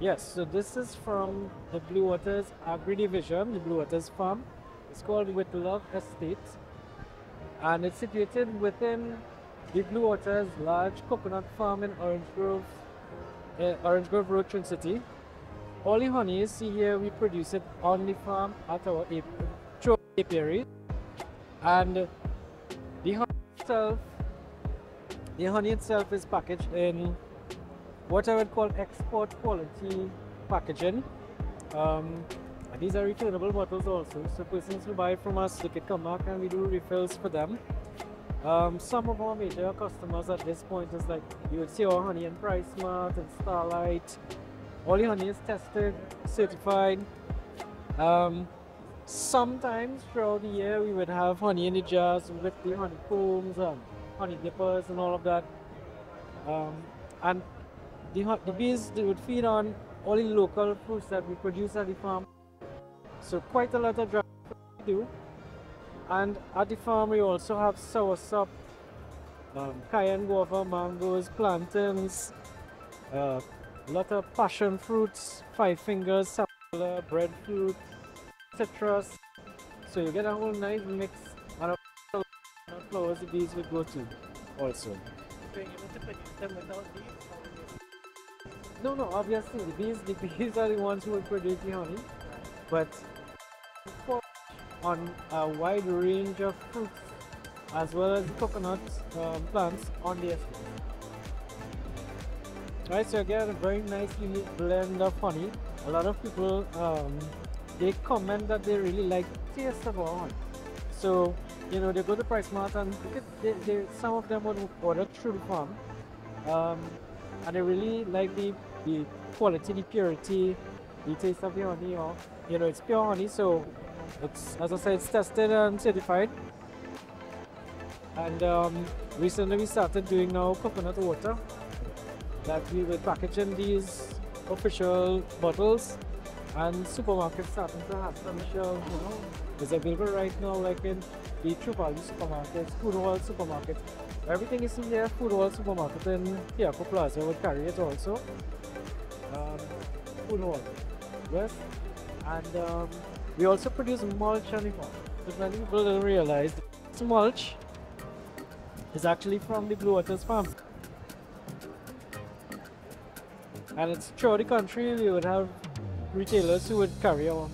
Yes, so this is from the Blue Waters Agri Division, the Blue Waters Farm. It's called Whitlock Estate and it's situated within the Blue Waters large coconut farm in Orange Grove, uh, Orange Grove Road, Trincity. All the honey you see here, we produce it on the farm at our ap- apiary. And the honey itself, the honey itself is packaged in what I would call export quality packaging. Um, these are returnable bottles also, so persons who buy from us, they can come back and we do refills for them. Um, some of our major customers at this point is like you would see our honey and PriceSmart and Starlite. All the honey is tested, certified. Um, sometimes throughout the year we would have honey in the jars with the honeycombs and honey dippers and all of that. Um, and the, the bees they would feed on the local fruits that we produce at the farm. So quite a lot of dry we do. And at the farm we also have soursop, um, cayenne guava, mangoes, plantains, uh, a lot of passion fruits, five fingers, sapula, breadfruit, citrus. So you get a whole nice mix and a flowers the bees would go to also. So you able to produce them without? No, no, obviously the bees, the bees are the ones who will produce the honey, but on a wide range of fruits as well as coconut um, plants on the estate. Right, so again, a very nice unique blend of honey. A lot of people um, they comment that they really like taste of our honey. So you know they go to PriceSmart and at- they, they, some of them would order through farm. Um, and they really like the, the quality, the purity, the taste of the honey. Or you know, it's pure honey, so it's as I said, it's tested and certified. And um, recently we started doing now coconut water that we will package in these official bottles, and supermarkets starting to have some shelves. You know, is available right now, like in the True Value supermarkets, Food Hall supermarkets. Everything is in there. Food Hall supermarket in Tiaco Plaza will carry it also. Food Hall, yes. And um, we also produce mulch anymore. But many people don't realize this mulch is actually from the Blue Waters farm. And it's throughout the country we would have retailers who would carry our